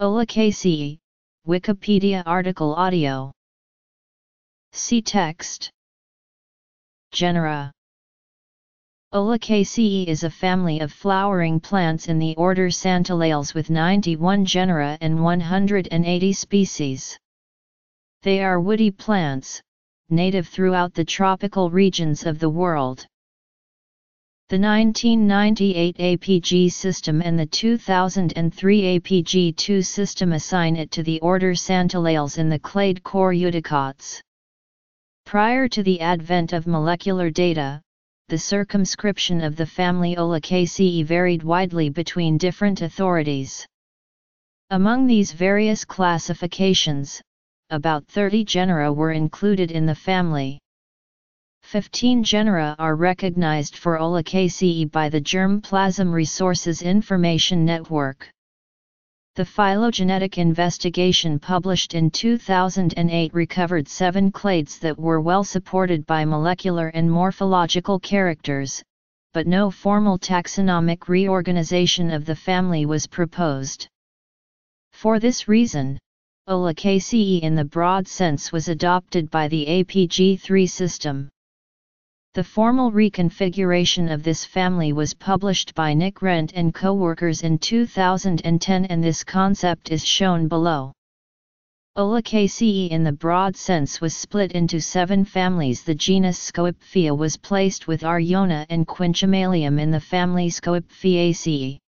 Olacaceae, Wikipedia article audio. See text. Genera Olacaceae is a family of flowering plants in the order Santalales with 91 genera and 180 species. They are woody plants, native throughout the tropical regions of the world. The 1998 APG system and the 2003 APG2 system assign it to the order Santalales in the clade core Eudicots. Prior to the advent of molecular data, the circumscription of the family Olacaceae varied widely between different authorities. Among these various classifications, about 30 genera were included in the family. 15 genera are recognized for Olacaceae by the Germplasm Resources Information Network. The phylogenetic investigation published in 2008 recovered seven clades that were well supported by molecular and morphological characters, but no formal taxonomic reorganization of the family was proposed. For this reason, Olacaceae in the broad sense was adopted by the APG3 system. The formal reconfiguration of this family was published by Nickrent and co-workers in 2010 and this concept is shown below. Olacaceae in the broad sense was split into seven families. The genus Schoepfia was placed with Arjona and Quinchamalium in the family Schoepfiaceae.